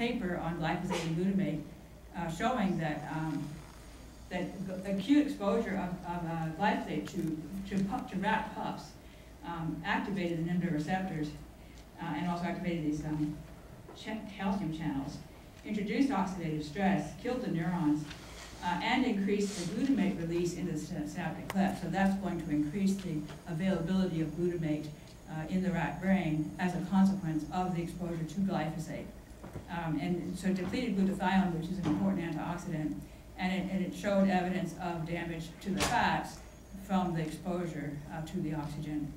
paper on glyphosate and glutamate uh, showing that um, that acute exposure of, of uh, glyphosate to to, pup, to rat pups um, activated the NMDA receptors uh, and also activated these um, ch calcium channels, introduced oxidative stress, killed the neurons, uh, and increased the glutamate release into the synaptic cleft. So that's going to increase the availability of glutamate uh, in the rat brain as a consequence of the exposure to glyphosate. Um, and so depleted glutathione, which is an important antioxidant, and it, and it showed evidence of damage to the fats from the exposure uh, to the oxygen.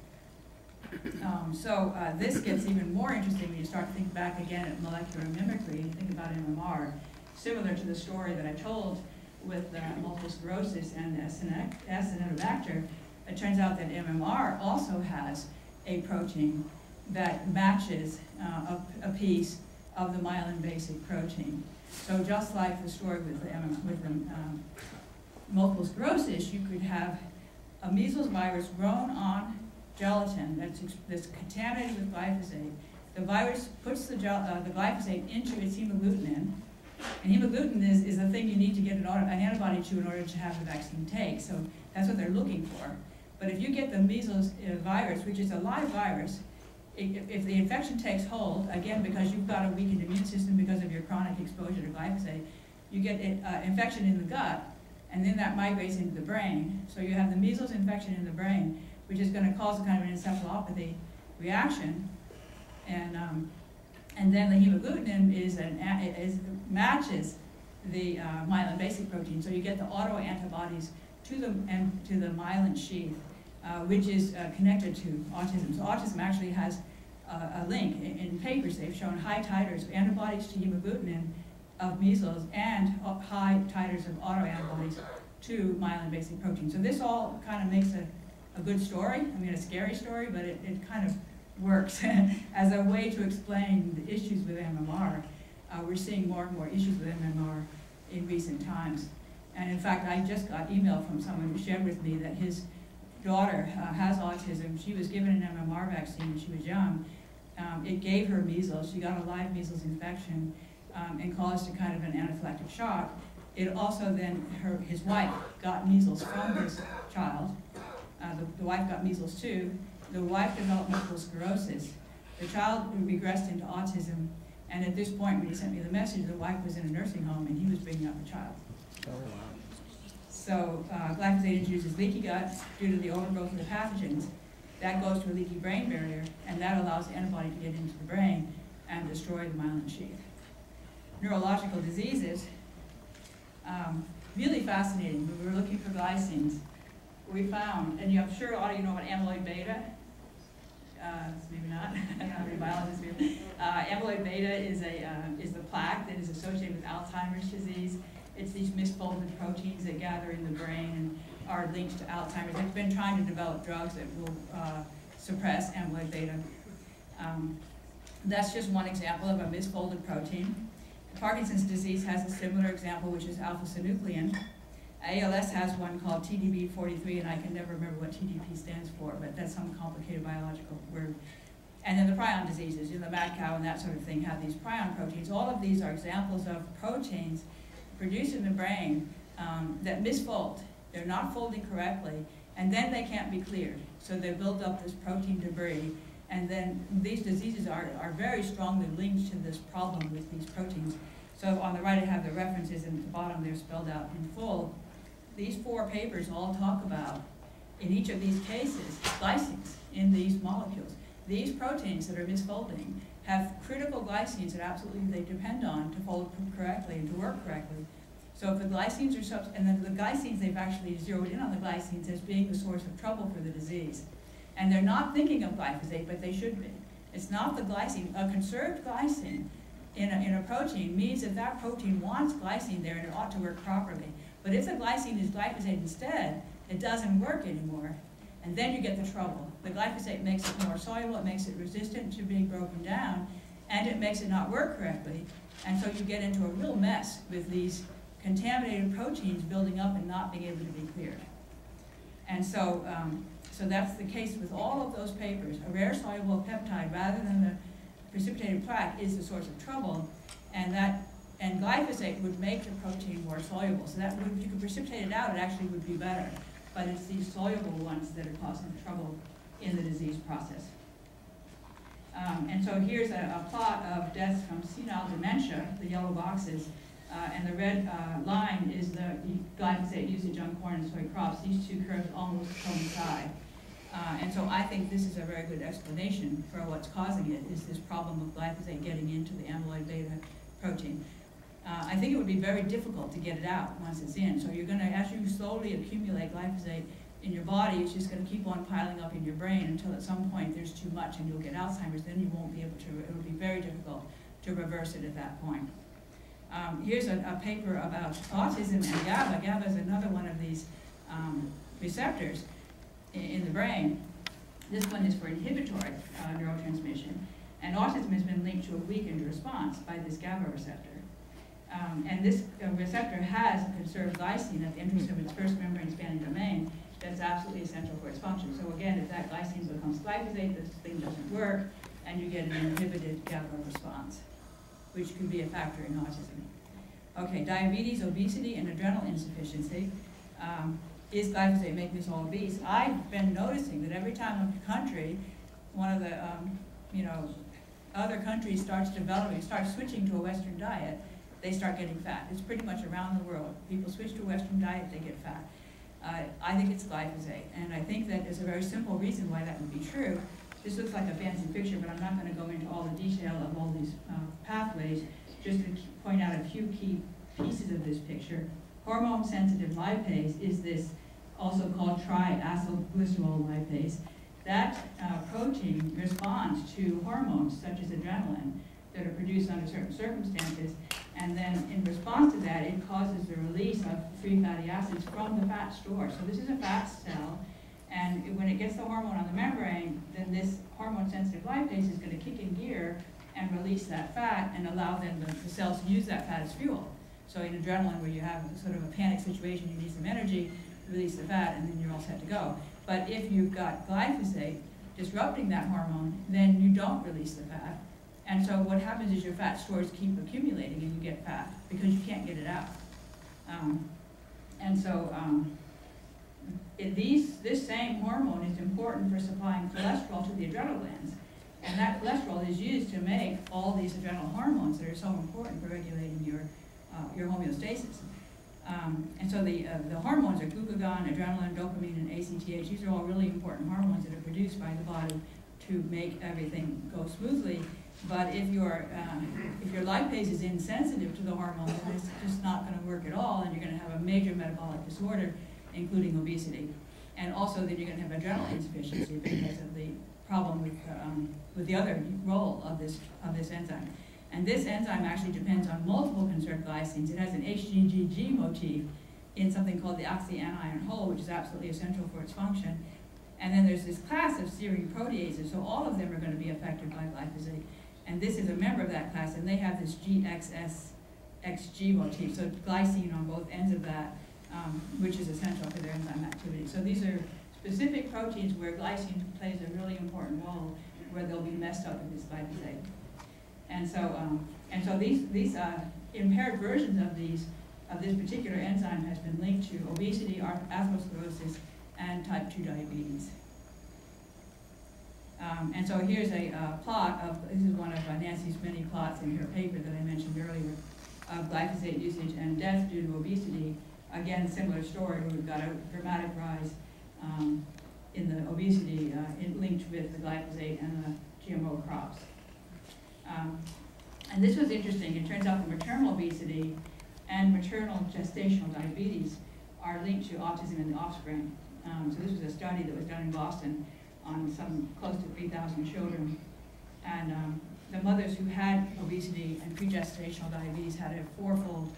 Um, so uh, this gets even more interesting when you start to think back again at molecular mimicry, and think about MMR, similar to the story that I told with uh, multiple sclerosis and Acinetobacter, it turns out that MMR also has a protein that matches uh, a, a, piece of the myelin basic protein. So just like the story with the, with um, multiple sclerosis, you could have a measles virus grown on gelatin that's, that's contaminated with glyphosate. The virus puts the, uh, the glyphosate into its hemagglutinin, and hemagglutinin is, is the thing you need to get an, an antibody to in order to have the vaccine take. So that's what they're looking for. But if you get the measles uh, virus, which is a live virus, if, the infection takes hold, again, because you've got a weakened immune system because of your chronic exposure to glyphosate, you get uh, infection in the gut, and then that migrates into the brain. So you have the measles infection in the brain, which is going to cause a kind of an encephalopathy reaction. And, um, and then the hemagglutinin is an, is, matches the uh, myelin basic protein. So you get the autoantibodies to the, and to the myelin sheath, uh, which is uh, connected to autism. So autism actually has a link. In, in, papers, they've shown high titers of antibodies to hemagglutinin of measles and high titers of autoantibodies to myelin basic protein. So this all kind of makes a, a good story. I mean, a scary story, but it, it kind of works as a way to explain the issues with MMR. Uh, we're seeing more and more issues with MMR in recent times. And in fact, I just got email from someone who shared with me that his daughter uh, has autism. She was given an MMR vaccine when she was young. Um, it gave her measles. She got a live measles infection um, and caused a kind of an anaphylactic shock. It also then, her, his wife got measles from this child. Uh, the, the wife got measles too. The wife developed multiple sclerosis. The child regressed into autism. And at this point, when he sent me the message, the wife was in a nursing home and he was bringing up the child. So uh, glyphosate introduces leaky gut due to the overgrowth of the pathogens. That goes to a leaky brain barrier, and that allows the antibody to get into the brain and destroy the myelin sheath. Neurological diseases, um, really fascinating. When we were looking for glycines, we found, and I'm sure a lot of you know about amyloid beta. Uh, maybe not. I'm not a biologist here. Uh, amyloid beta is a uh, is the plaque that is associated with Alzheimer's disease. It's these misfolded proteins that gather in the brain and are linked to Alzheimer's. They've been trying to develop drugs that will uh, suppress amyloid beta. Um, that's just one example of a misfolded protein. Parkinson's disease has a similar example, which is alpha-synuclein. ALS has one called TDP43, and I can never remember what TDP stands for, but that's some complicated biological word. And then the prion diseases, you know, the mad cow and that sort of thing have these prion proteins. All of these are examples of proteins produced in the brain um, that misfold. They're not folding correctly, and then they can't be cleared. So they build up this protein debris, and then these diseases are, are very strongly linked to this problem with these proteins. So on the right I have the references, and at the bottom they're spelled out in full. These four papers all talk about, in each of these cases, glycines in these molecules. These proteins that are misfolding have critical glycines that absolutely they depend on to fold correctly and to work correctly. So if the glycines are sub, and then the glycines, they've actually zeroed in on the glycines as being the source of trouble for the disease. And they're not thinking of glyphosate, but they should be. It's not the glycine. A conserved glycine in a, in a protein means that that protein wants glycine there and it ought to work properly. But if the glycine is glyphosate instead, it doesn't work anymore. And then you get the trouble. The glyphosate makes it more soluble, it makes it resistant to being broken down, and it makes it not work correctly. And so you get into a real mess with these contaminated proteins building up and not being able to be cleared. And so, um, so that's the case with all of those papers. A rare soluble peptide rather than the precipitated plaque is the source of trouble. And that, and glyphosate would make the protein more soluble, so that would, if you could precipitate it out, it actually would be better. But it's these soluble ones that are causing the disease process. Um, and so here's a, a, plot of deaths from senile dementia, the yellow boxes, uh, and the red uh, line is the glyphosate usage on corn and soy crops. These two curves almost coincide. Uh, and so I think this is a very good explanation for what's causing it, is this problem of glyphosate getting into the amyloid beta protein. Uh, I think it would be very difficult to get it out once it's in. So you're going to, as you slowly accumulate glyphosate in your body, it's just going to keep on piling up in your brain until at some point there's too much and you'll get Alzheimer's. Then you won't be able to, it will be very difficult to reverse it at that point. Um, here's a, a, paper about autism and GABA. GABA is another one of these um, receptors in, in, the brain. This one is for inhibitory uh, neurotransmission. And autism has been linked to a weakened response by this GABA receptor. Um, and this uh, receptor has conserved glycine at the entrance of its first membrane that's essential for its function. So again, if that glycine becomes glyphosate, the thing doesn't work, and you get an inhibited GABA response which can be a factor in autism. Okay, diabetes, obesity, and adrenal insufficiency. Um, is glyphosate making us all obese? I've been noticing that every time a country, one of the, um, you know, other countries starts developing, starts switching to a Western diet, they start getting fat. It's pretty much around the world. People switch to a Western diet, they get fat. Uh, I think it's glyphosate, and I think that there's a very simple reason why that would be true. This looks like a fancy picture, but I'm not going to go into all the detail of all these uh, pathways, just to point out a few key pieces of this picture. Hormone-sensitive lipase is this also called triacylglycerol lipase. That uh, protein responds to hormones such as adrenaline that are produced under certain circumstances, and then in response to that, it causes the release of free fatty acids from the fat store. So this is a fat cell, and when it gets the hormone on the membrane, then this hormone-sensitive lipase is going to kick in gear and release that fat and allow then the, the, cells to use that fat as fuel. So in adrenaline, where you have sort of a panic situation, you need some energy, release the fat, and then you're all set to go. But if you've got glyphosate disrupting that hormone, then you don't release the fat. And so what happens is your fat stores keep accumulating and you get fat because you can't get it out. Um, and so um, these, this same hormone is important for supplying cholesterol to the adrenal glands. And that cholesterol is used to make all these adrenal hormones that are so important for regulating your, uh, your homeostasis. Um, and so the, uh, the hormones are glucagon, adrenaline, dopamine, and ACTH. These are all really important hormones that are produced by the body to make everything go smoothly. But if your, um, if your lipase is insensitive to the hormones, it's just not going to work at all, and you're going to have a major metabolic disorder including obesity. And also then you're going to have adrenal insufficiency because of the problem with, um, with the other role of this, of this enzyme. And this enzyme actually depends on multiple conserved glycines. It has an HGGG motif in something called the oxyanion hole, which is absolutely essential for its function. And then there's this class of serine proteases, so all of them are going to be affected by glyphosate. And this is a member of that class, and they have this GXSXG motif, so glycine on both ends of that um, which is essential for their enzyme activity. So these are specific proteins where glycine plays a really important role, where they'll be messed up with this glyphosate. And so, um, and so these these uh, impaired versions of these of this particular enzyme has been linked to obesity, atherosclerosis, and type 2 diabetes. Um, and so here's a uh, plot of, this is one of uh, Nancy's many plots in her paper that I mentioned earlier, of glyphosate usage and death due to obesity again, similar story, we've got a dramatic rise um, in the obesity uh, in, linked with the glyphosate and the GMO crops. Um, and this was interesting. It turns out that maternal obesity and maternal gestational diabetes are linked to autism in the offspring. Um, so this was a study that was done in Boston on some close to 3,000 children. And um, the mothers who had obesity and pregestational diabetes had a fourfold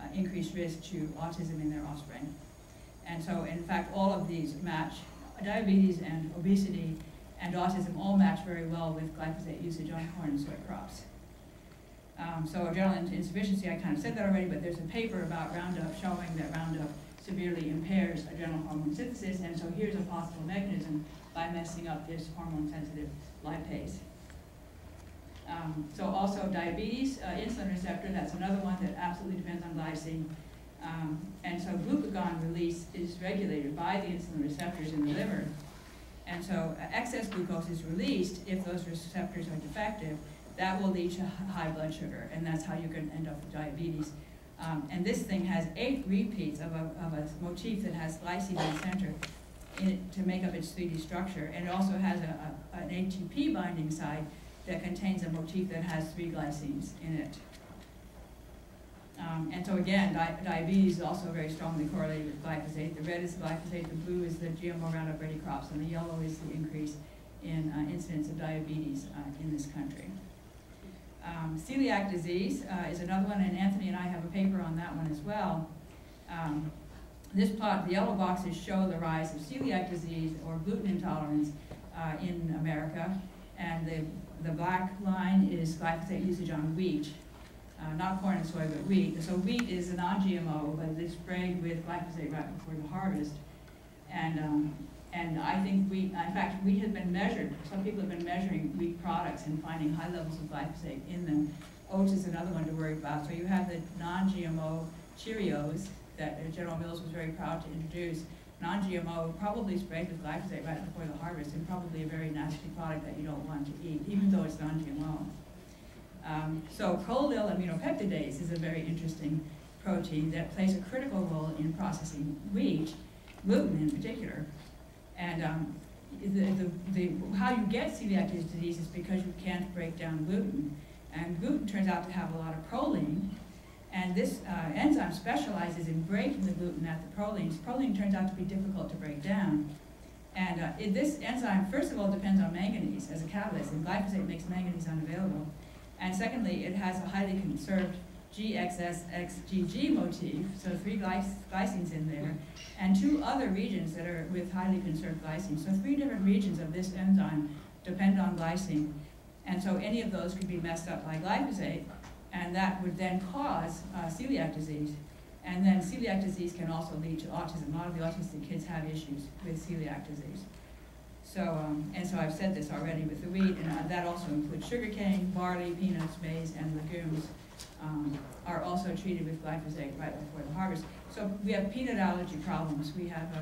uh, increased risk to autism in their offspring. And so, in fact, all of these match diabetes and obesity and autism all match very well with glyphosate usage on corn and soy crops. Um, so adrenal insufficiency, I kind of said that already, but there's a paper about Roundup showing that Roundup severely impairs adrenal hormone synthesis, and so here's a possible mechanism by messing up this hormone-sensitive lipase. Um, so also diabetes, uh, insulin receptor, that's another one that absolutely depends on glycine. Um, and so glucagon release is regulated by the insulin receptors in the liver. And so uh, excess glucose is released if those receptors are defective. That will lead to high blood sugar, and that's how you can end up with diabetes. Um, and this thing has eight repeats of a, of a motif that has glycine in the center to make up its 3D structure. And it also has a, a, an ATP binding site that contains a motif that has three glycines in it. Um, and so again, di diabetes is also very strongly correlated with glyphosate. The red is glyphosate, the blue is the GMO Roundup Ready crops, and the yellow is the increase in uh, incidence of diabetes uh, in this country. Um, celiac disease uh, is another one, and Anthony and I have a paper on that one as well. Um, this plot, the yellow boxes show the rise of celiac disease or gluten intolerance uh, in America, and the, the black line is glyphosate usage on wheat, uh, not corn and soy, but wheat. So wheat is a non-GMO, but it's sprayed with glyphosate right before the harvest. And, um, and I think we, in fact, we have been measured. Some people have been measuring wheat products and finding high levels of glyphosate in them. Oats is another one to worry about. So you have the non-GMO Cheerios that General Mills was very proud to introduce. Non-GMO, probably sprayed with glyphosate right before the harvest, and probably a very nasty product that you don't want to eat, even though it's non-GMO. Um, so prolyl aminopeptidase is a very interesting protein that plays a critical role in processing wheat, gluten in particular. And um, the, the, the, how you get celiac disease is because you can't break down gluten. And gluten turns out to have a lot of proline, and this uh, enzyme specializes in breaking the gluten at the prolines. Proline turns out to be difficult to break down. And uh, it, this enzyme, first of all, depends on manganese as a catalyst, and glyphosate makes manganese unavailable. And secondly, it has a highly conserved GXSXGG motif, so three glycines in there, and two other regions that are with highly conserved glycine. So three different regions of this enzyme depend on glycine. And so any of those could be messed up by glyphosate, and that would then cause uh, celiac disease. And then celiac disease can also lead to autism. A lot of the autistic kids have issues with celiac disease. So, um, and so I've said this already with the wheat, and uh, that also includes sugarcane, barley, peanuts, maize, and legumes um, are also treated with glyphosate right before the harvest. So we have peanut allergy problems. We have, uh,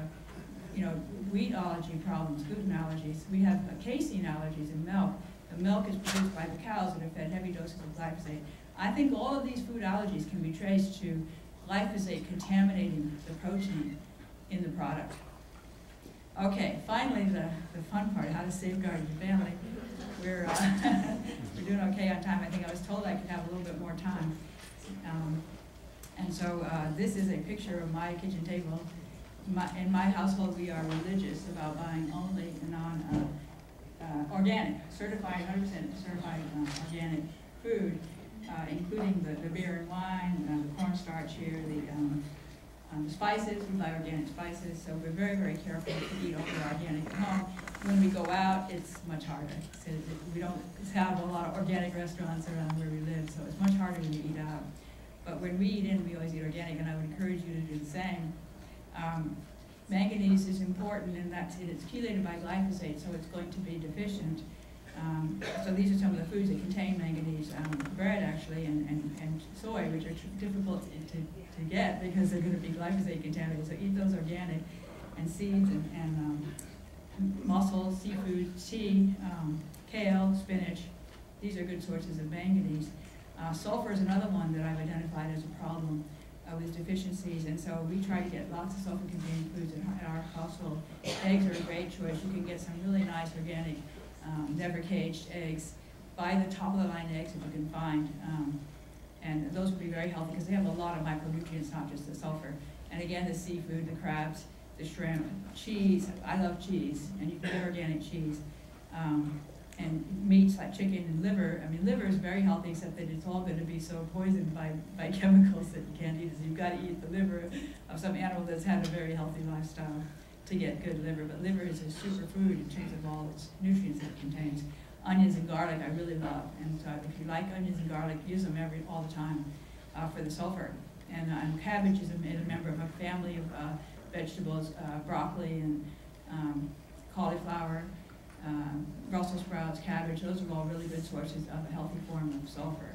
you know, wheat allergy problems, gluten allergies. We have casein allergies in milk. The milk is produced by the cows that are fed heavy doses of glyphosate. I think all of these food allergies can be traced to glyphosate contaminating the protein in the product. Okay, finally, the, the fun part, how to safeguard your family. We're, uh, we're doing okay on time. I think I was told I could have a little bit more time. Um, and so uh, this is a picture of my kitchen table. My, in my household, we are religious about buying only non, uh, uh, organic, certified, 100% certified uh, organic food, uh, including the, the beer and wine, uh, the cornstarch here, the um, um, spices, we buy organic spices, so we're very, very careful to eat only organic at home. When we go out, it's much harder. So we don't have a lot of organic restaurants around where we live, so it's much harder when you eat out. But when we eat in, we always eat organic, and I would encourage you to do the same. Um, manganese is important in that it's chelated by glyphosate, so it's going to be deficient. Um, so these are some of the foods that contain manganese. Um, bread, actually, and, and, and soy, which are difficult to, to get because they're going to be glyphosate contaminated. So eat those organic, and seeds and, and um, mussels, seafood, sea, um, kale, spinach. These are good sources of manganese. Uh, sulfur is another one that I've identified as a problem uh, with deficiencies, and so we try to get lots of sulfur-containing foods in our, household. Eggs are a great choice. You can get some really nice organic, um, never caged eggs. Buy the top-of-the-line eggs if you can find. Um, and those would be very healthy because they have a lot of micronutrients, not just the sulfur. And again, the seafood, the crabs, the shrimp, cheese. I love cheese, and you can get organic cheese. Um, and meats like chicken and liver. I mean, liver is very healthy, except that it's all going to be so poisoned by, by chemicals that you can't eat it. So you've got to eat the liver of some animal that's had a very healthy lifestyle to get good liver. But liver is a superfood in terms of all its nutrients that it contains onions and garlic I really love. And so if you like onions and garlic, use them every all the time uh, for the sulfur. And, uh, cabbage is a, a, member of a family of uh, vegetables, uh, broccoli and um, cauliflower, um, Brussels sprouts, cabbage, those are all really good sources of a healthy form of sulfur.